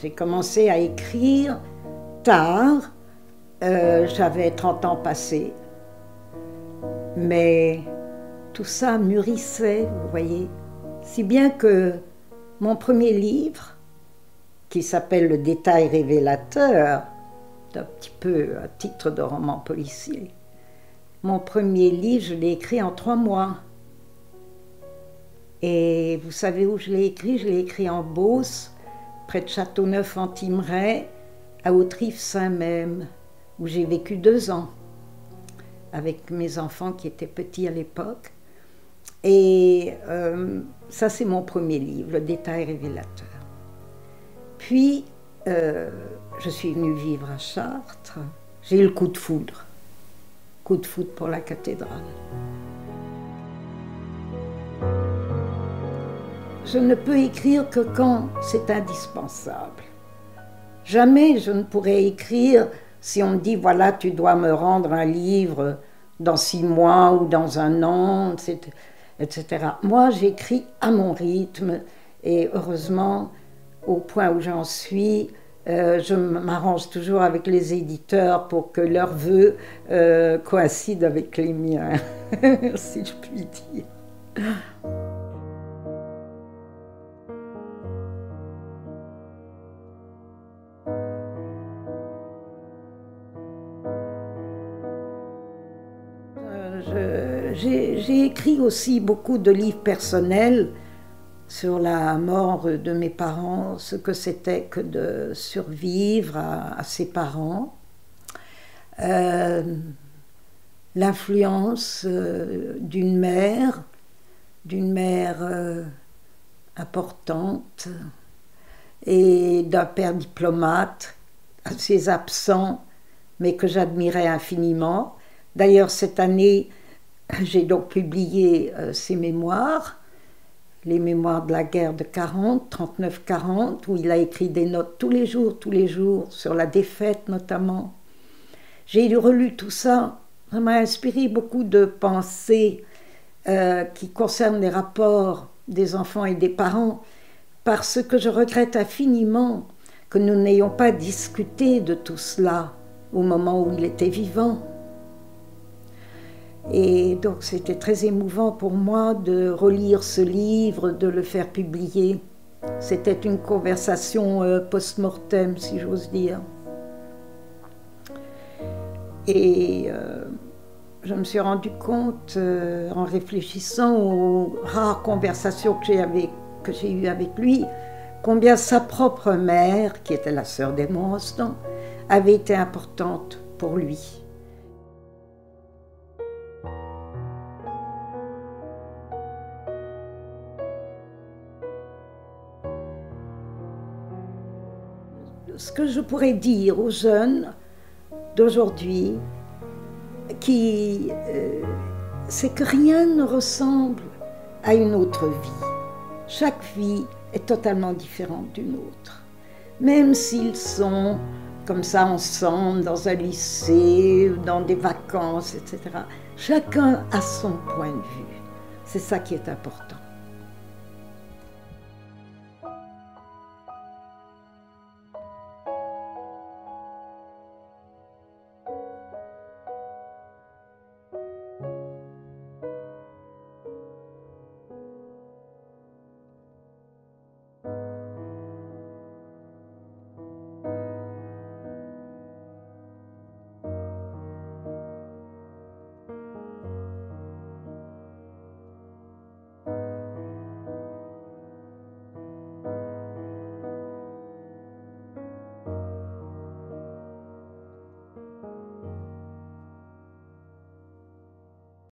J'ai commencé à écrire tard, euh, j'avais 30 ans passés, mais tout ça mûrissait, vous voyez, si bien que mon premier livre, qui s'appelle Le détail révélateur, un petit peu un titre de roman policier, mon premier livre, je l'ai écrit en trois mois. Et vous savez où je l'ai écrit? Je l'ai écrit en Beauce, près de Châteauneuf-en-Thymerais, à Autrive-Saint-Même, où j'ai vécu deux ans avec mes enfants qui étaient petits à l'époque. Et euh, ça, c'est mon premier livre, Le détail révélateur. Puis, euh, je suis venue vivre à Chartres. J'ai eu le coup de foudre. Coup de foudre pour la cathédrale. Je ne peux écrire que quand c'est indispensable. Jamais je ne pourrais écrire si on me dit voilà, tu dois me rendre un livre dans six mois ou dans un an, etc. Moi, j'écris à mon rythme et heureusement, au point où j'en suis, euh, je m'arrange toujours avec les éditeurs pour que leurs vœux euh, coïncident avec les miens, si je puis dire. J'ai écrit aussi beaucoup de livres personnels sur la mort de mes parents, ce que c'était que de survivre à, ses parents, euh, l'influence euh, d'une mère, d'une mère euh, importante et d'un père diplomate assez absent, mais que j'admirais infiniment. D'ailleurs, cette année, j'ai donc publié euh, ses mémoires, les mémoires de la guerre de 40, 39-40, où il a écrit des notes tous les jours, tous les jours, sur la défaite notamment. J'ai relu tout ça, ça m'a inspiré beaucoup de pensées euh, qui concernent les rapports des enfants et des parents, parce que je regrette infiniment que nous n'ayons pas discuté de tout cela au moment où il était vivant. Et donc c'était très émouvant pour moi de relire ce livre, de le faire publier. C'était une conversation euh, post-mortem, si j'ose dire. Et euh, je me suis rendu compte, euh, en réfléchissant aux rares conversations que j'ai eues avec lui, combien sa propre mère, qui était la sœur d'Edmond Rostand, avait été importante pour lui. Ce que je pourrais dire aux jeunes d'aujourd'hui, qui, euh, c'est que rien ne ressemble à une autre vie. Chaque vie est totalement différente d'une autre. Même s'ils sont comme ça ensemble dans un lycée, dans des vacances, etc. Chacun a son point de vue. C'est ça qui est important.